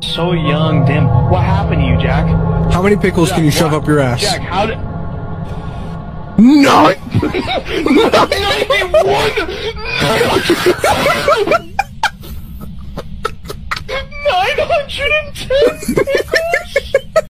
So young, dim. What happened to you, Jack? How many pickles can you shove up your ass? Jack, how did... Nine! 910?